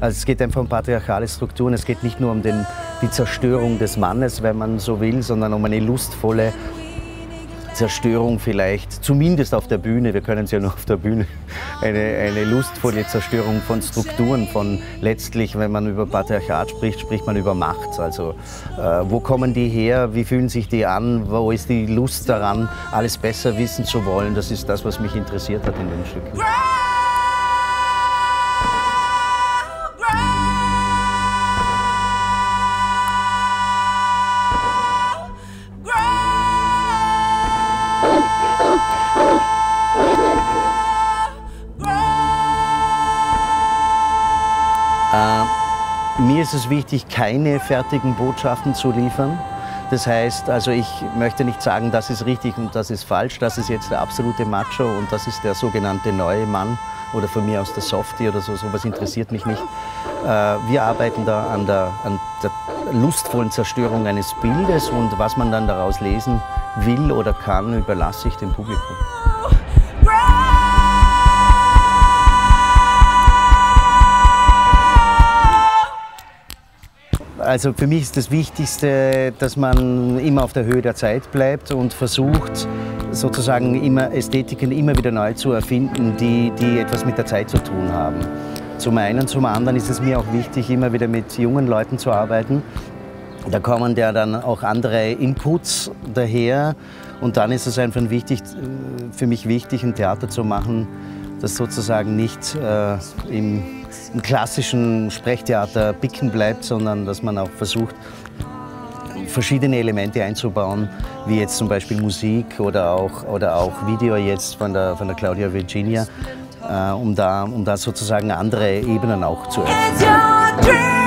Also es geht einfach um patriarchale Strukturen. Es geht nicht nur um den, die Zerstörung des Mannes, wenn man so will, sondern um eine lustvolle Zerstörung vielleicht, zumindest auf der Bühne, wir können es ja nur auf der Bühne, eine, eine lustvolle Zerstörung von Strukturen, von letztlich, wenn man über Patriarchat spricht, spricht man über Macht. Also äh, wo kommen die her, wie fühlen sich die an, wo ist die Lust daran, alles besser wissen zu wollen, das ist das, was mich interessiert hat in den Stücken. Äh, mir ist es wichtig, keine fertigen Botschaften zu liefern. Das heißt, also ich möchte nicht sagen, das ist richtig und das ist falsch, das ist jetzt der absolute Macho und das ist der sogenannte neue Mann oder von mir aus der Softie oder so, sowas interessiert mich nicht. Äh, wir arbeiten da an der, an der lustvollen Zerstörung eines Bildes und was man dann daraus lesen will oder kann, überlasse ich dem Publikum. Also für mich ist das Wichtigste, dass man immer auf der Höhe der Zeit bleibt und versucht, sozusagen immer Ästhetiken immer wieder neu zu erfinden, die, die etwas mit der Zeit zu tun haben. Zum einen, zum anderen ist es mir auch wichtig, immer wieder mit jungen Leuten zu arbeiten. Da kommen ja dann auch andere Inputs daher und dann ist es einfach wichtig, für mich wichtig, ein Theater zu machen, das sozusagen nicht äh, im im klassischen Sprechtheater picken bleibt, sondern dass man auch versucht, verschiedene Elemente einzubauen, wie jetzt zum Beispiel Musik oder auch, oder auch Video jetzt von der, von der Claudia Virginia, äh, um, da, um da sozusagen andere Ebenen auch zu öffnen.